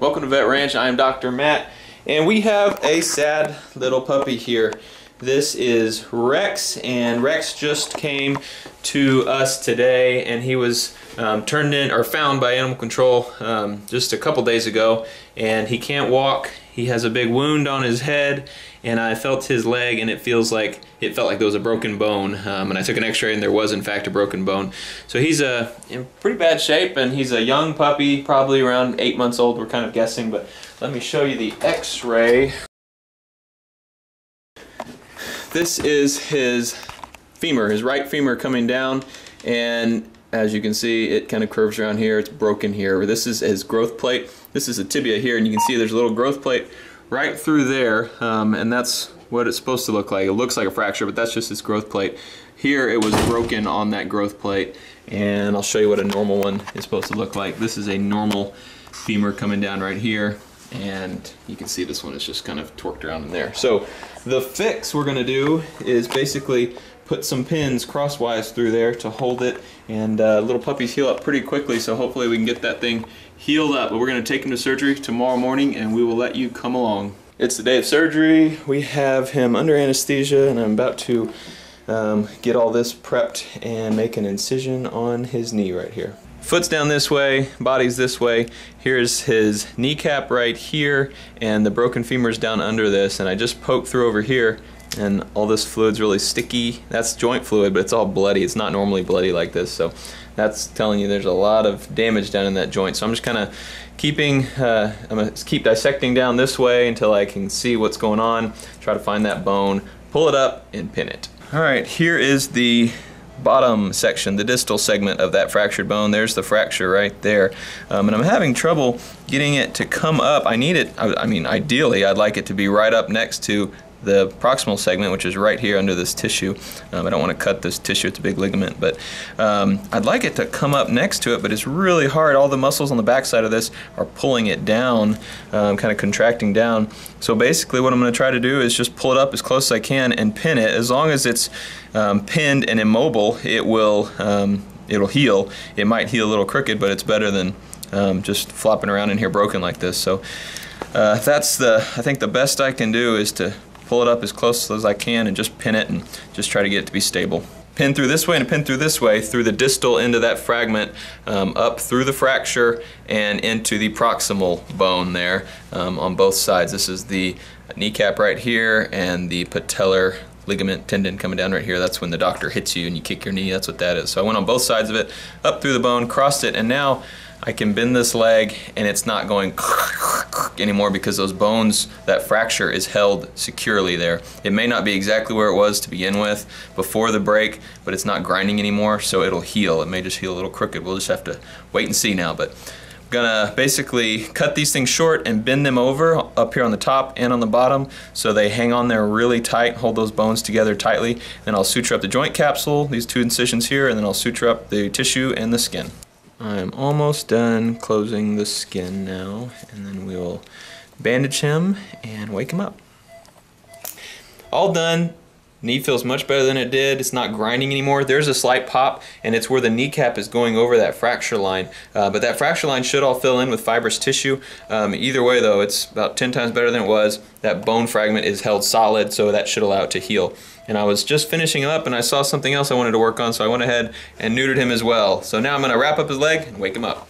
Welcome to Vet Ranch. I am Dr. Matt, and we have a sad little puppy here. This is Rex, and Rex just came to us today, and he was um, turned in or found by animal control um, just a couple days ago, and he can't walk. He has a big wound on his head, and I felt his leg, and it feels like it felt like there was a broken bone. Um, and I took an X-ray, and there was in fact a broken bone. So he's uh, in pretty bad shape, and he's a young puppy, probably around eight months old. We're kind of guessing, but let me show you the X-ray. This is his femur, his right femur coming down, and as you can see, it kind of curves around here. It's broken here. This is his growth plate. This is a tibia here, and you can see there's a little growth plate right through there, um, and that's what it's supposed to look like. It looks like a fracture, but that's just its growth plate. Here, it was broken on that growth plate, and I'll show you what a normal one is supposed to look like. This is a normal femur coming down right here, and you can see this one is just kind of torqued around in there. So the fix we're gonna do is basically put some pins crosswise through there to hold it and uh, little puppies heal up pretty quickly so hopefully we can get that thing healed up but we're going to take him to surgery tomorrow morning and we will let you come along it's the day of surgery we have him under anesthesia and I'm about to um, get all this prepped and make an incision on his knee right here Foot's down this way, body's this way. Here's his kneecap right here, and the broken femur's down under this. And I just poked through over here, and all this fluid's really sticky. That's joint fluid, but it's all bloody. It's not normally bloody like this, so that's telling you there's a lot of damage down in that joint. So I'm just kind of keeping, uh, I'm gonna keep dissecting down this way until I can see what's going on, try to find that bone, pull it up, and pin it. All right, here is the bottom section, the distal segment of that fractured bone. There's the fracture right there. Um, and I'm having trouble getting it to come up. I need it, I, I mean, ideally, I'd like it to be right up next to the proximal segment, which is right here under this tissue. Um, I don't want to cut this tissue, it's a big ligament, but um, I'd like it to come up next to it, but it's really hard. All the muscles on the backside of this are pulling it down, um, kind of contracting down. So basically what I'm going to try to do is just pull it up as close as I can and pin it. As long as it's um, pinned and immobile, it will um, it'll heal. It might heal a little crooked, but it's better than um, just flopping around in here broken like this. So uh, that's the, I think the best I can do is to pull it up as close as I can and just pin it and just try to get it to be stable. Pin through this way and pin through this way through the distal end of that fragment um, up through the fracture and into the proximal bone there um, on both sides. This is the kneecap right here and the patellar ligament tendon coming down right here. That's when the doctor hits you and you kick your knee. That's what that is. So I went on both sides of it, up through the bone, crossed it, and now I can bend this leg and it's not going anymore because those bones, that fracture is held securely there. It may not be exactly where it was to begin with before the break, but it's not grinding anymore, so it'll heal. It may just heal a little crooked. We'll just have to wait and see now. But I'm gonna basically cut these things short and bend them over up here on the top and on the bottom so they hang on there really tight, hold those bones together tightly. Then I'll suture up the joint capsule, these two incisions here, and then I'll suture up the tissue and the skin. I'm almost done closing the skin now, and then we will bandage him and wake him up. All done. Knee feels much better than it did. It's not grinding anymore. There's a slight pop, and it's where the kneecap is going over that fracture line. Uh, but that fracture line should all fill in with fibrous tissue. Um, either way, though, it's about 10 times better than it was. That bone fragment is held solid, so that should allow it to heal and I was just finishing up and I saw something else I wanted to work on so I went ahead and neutered him as well. So now I'm going to wrap up his leg and wake him up.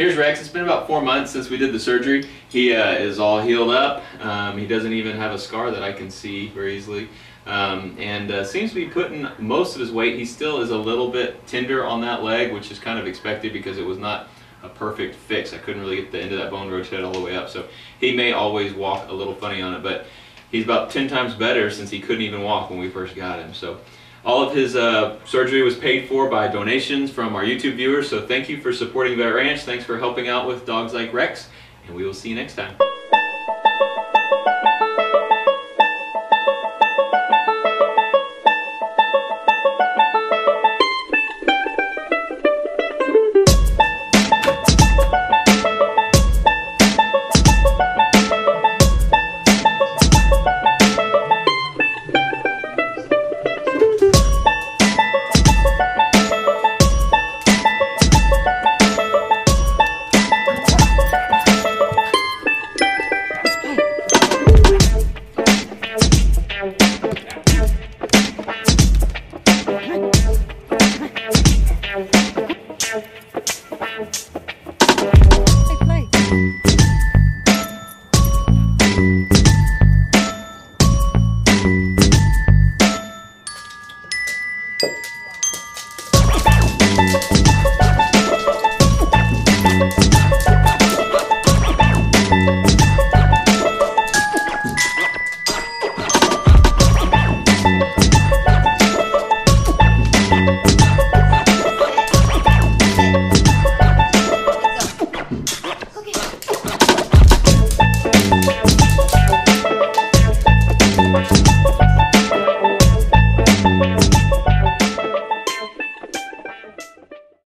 Here's Rex. It's been about four months since we did the surgery. He uh, is all healed up. Um, he doesn't even have a scar that I can see very easily um, and uh, seems to be putting most of his weight. He still is a little bit tender on that leg, which is kind of expected because it was not a perfect fix. I couldn't really get the end of that bone rotated all the way up, so he may always walk a little funny on it, but he's about 10 times better since he couldn't even walk when we first got him. So all of his uh, surgery was paid for by donations from our YouTube viewers, so thank you for supporting Vet Ranch. Thanks for helping out with dogs like Rex, and we will see you next time.